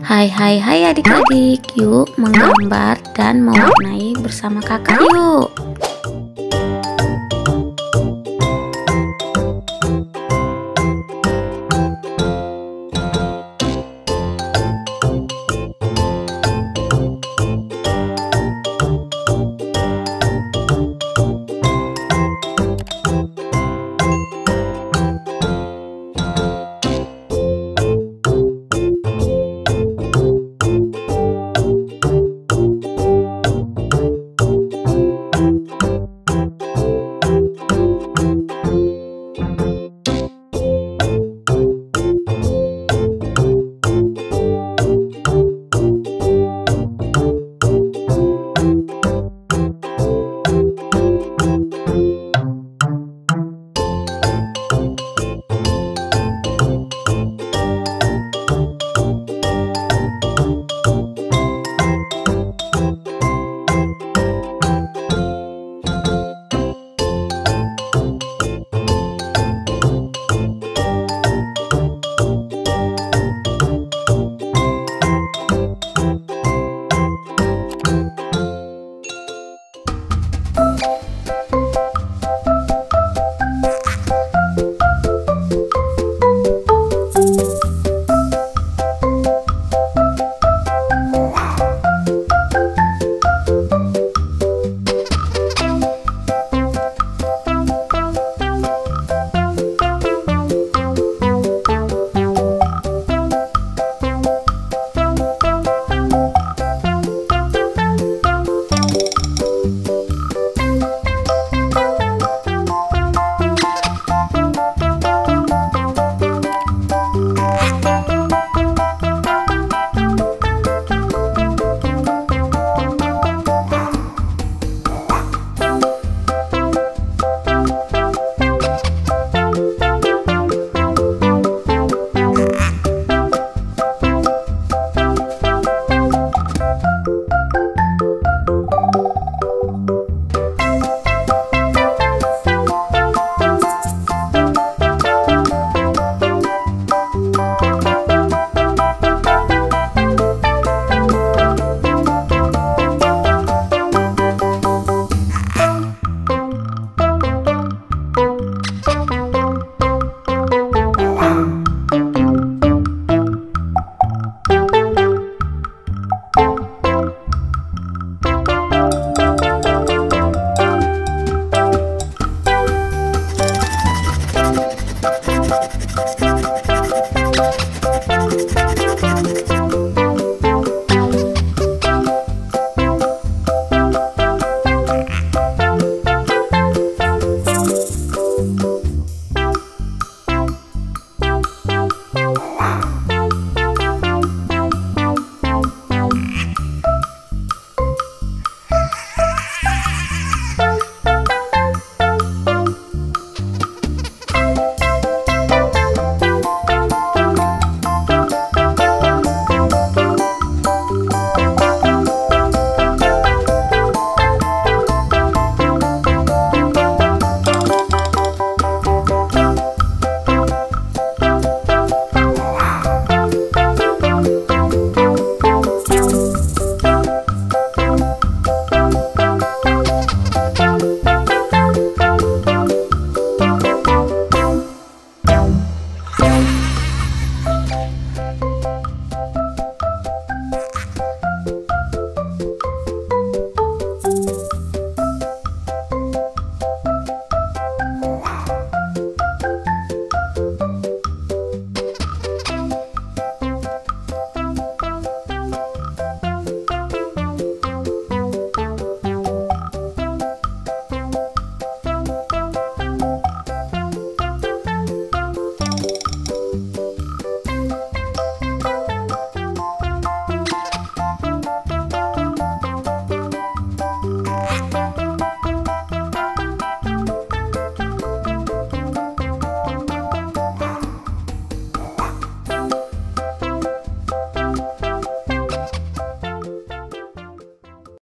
Hai hai hai adik-adik. Yuk menggambar dan mewarnai bersama kakak yuk.